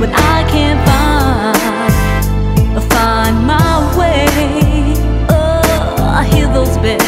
But I can't find find my way. Oh, I hear those bells.